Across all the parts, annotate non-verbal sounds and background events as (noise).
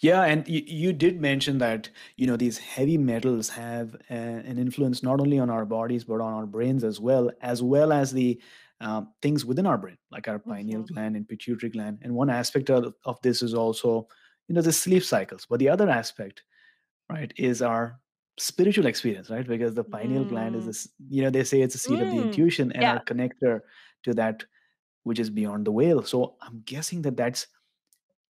Yeah, and you, you did mention that you know these heavy metals have uh, an influence not only on our bodies but on our brains as well, as well as the um, things within our brain, like our pineal hmm gland and pituitary gland. And one aspect of, of this is also you know the sleep cycles. But the other aspect, right, is our spiritual experience, right? Because the pineal gland is Mm. this, you know, they say it's a seat of the Mm. intuition and Yeah. our connector to that which is beyond the veil. So I'm guessing that that's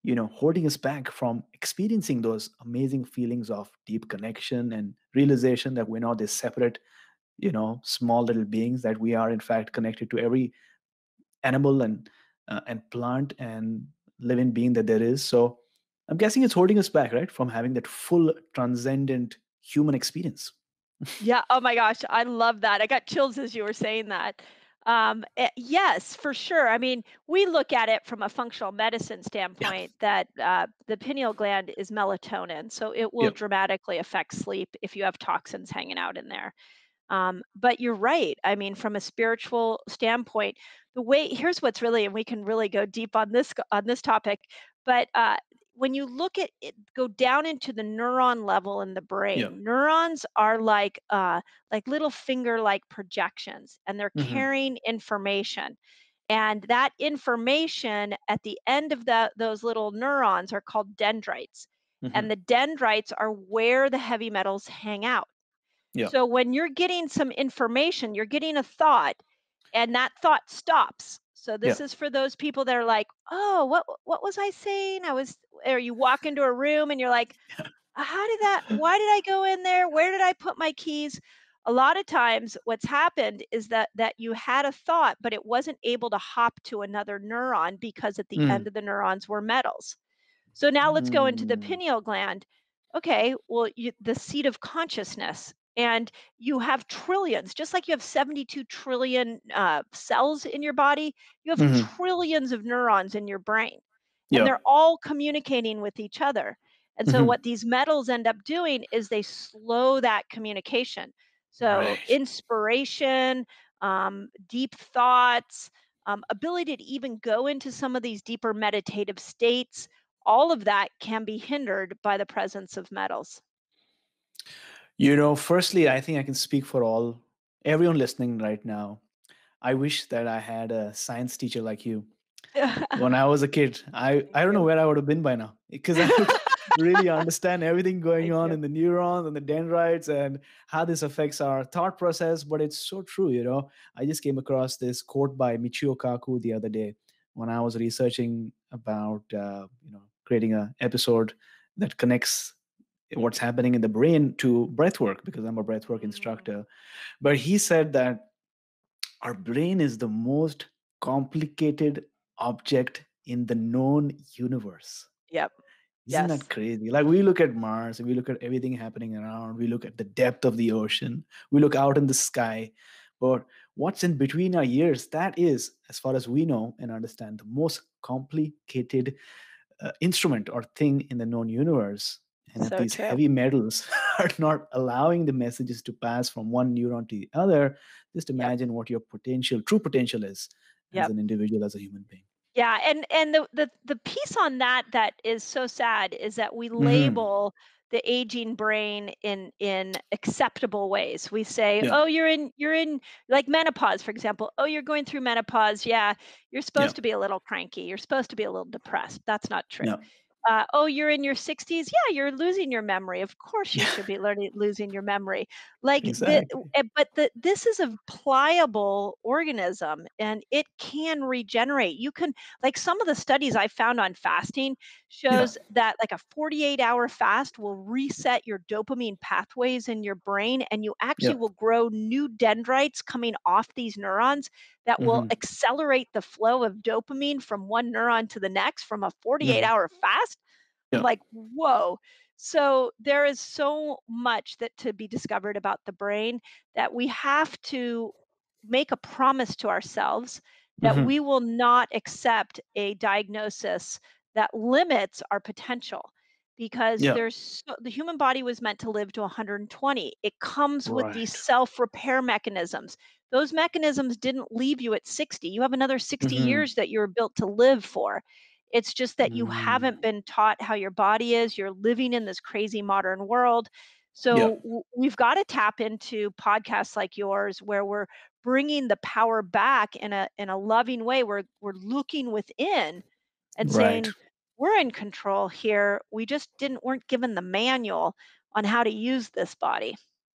you know holding us back from experiencing those amazing feelings of deep connection and realization that we're not this separate you know small little beings that we are in fact connected to every animal and uh, and plant and living being that there is so i'm guessing it's holding us back right from having that full transcendent human experience Yeah, oh my gosh, I love that. I got chills as you were saying that. Um, eh, yes, for sure. I mean, we look at it from a functional medicine yeah standpoint that uh, the pineal gland is melatonin, so it will yeah dramatically affect sleep if you have toxins hanging out in there. Um, but you're right. I mean, from a spiritual standpoint, the way here's what's really, and we can really go deep on this on this topic. But uh, when you look at it, go down into the neuron level in the yeah brain. Neurons are like uh, like little finger-like projections, and they're hmm carrying information. And that information at the end of the, those little neurons are called dendrites. hmm And the dendrites are where the heavy metals hang out. yeah So when you're getting some information, you're getting a thought and that thought stops. So yeah this is for those people that are like, "Oh, what what was I saying?" I was or you walk into a room and you're like, "How did that (laughs) why did I go in there? Where did I put my keys?" A lot of times what's happened is that that you had a thought but it wasn't able to hop to another neuron because at the end mm of the neurons were metals. So now let's go into the Mm. pineal gland. Okay, well, you, the seat of consciousness, and you have trillions, just like you have 72 trillion uh, cells in your body, you have Mhm. trillions of neurons in your brain, and Yeah. they're all communicating with each other. And so, Mhm. what these metals end up doing is they slow that communication. So, Right. inspiration, um, deep thoughts, um, ability to even go into some of these deeper meditative states all of that can be hindered by the presence of metals. You know, firstly, I think I can speak for all everyone listening right now. I wish that I had a science teacher like you (laughs) when I was a kid. I I don't know where I would have been by now because I (laughs) really understand everything going Thank on you. in the neurons and the dendrites and how this affects our thought process. But it's so true, you know. I just came across this quote by Michio Kaku the other day when I was researching about uh, you know creating an episode that connects what's happening in the brain to breath work because I'm a breathwork Mhm. instructor. But he said that our brain is the most complicated object in the known universe. Yep. Isn't that crazy? Like we look at Mars and we look at everything happening around, we look at the depth of the ocean, we look out in the sky. But what's in between our ears, that is, as far as we know and understand, the most complicated uh, instrument or thing in the known universe. And So these true. heavy metals (laughs) are not allowing the messages to pass from one neuron to the other, just Yep. imagine what your potential, true potential is as an individual, as a human being. Yeah, and and the the the piece on that that is so sad is that we hmm label the aging brain in in acceptable ways. We say, Yeah. "Oh, you're in you're in like menopause, for example. Oh, you're going through menopause. Yeah, you're Yeah. supposed to be a little cranky. You're supposed to be a little depressed." That's not true. Yeah. Uh, oh, you're in your 60s. Yeah, you're losing your memory. Of course, you should be (laughs) learning losing your memory. Like Exactly. eh, but the, this is a pliable organism, and it can regenerate. You can like some of the studies I found on fasting Yeah. shows that like a 48 hour fast will reset your dopamine pathways in your brain, and you actually Yeah. will grow new dendrites coming off these neurons that will hmm accelerate the flow of dopamine from one neuron to the next from a 48 hmm hour fast. Yeah. like, whoa. So there is so much that to be discovered about the brain that we have to make a promise to ourselves that hmm we will not accept a diagnosis that limits our potential because Yeah. there's so, the human body was meant to live to 120 it comes with these self repair mechanisms. Those mechanisms didn't leave you at 60 you have another 60 hmm years that you're built to live for It's just that you Mm. haven't been taught how your body is. You're living in this crazy modern world. Yeah. So w- we've got to tap into podcasts like yours where we're bringing the power back in a in a loving way. We're we're looking within and Right. saying we're in control here. We just didn't weren't given the manual on how to use this body.